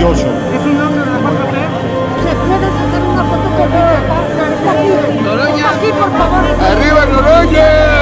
要求。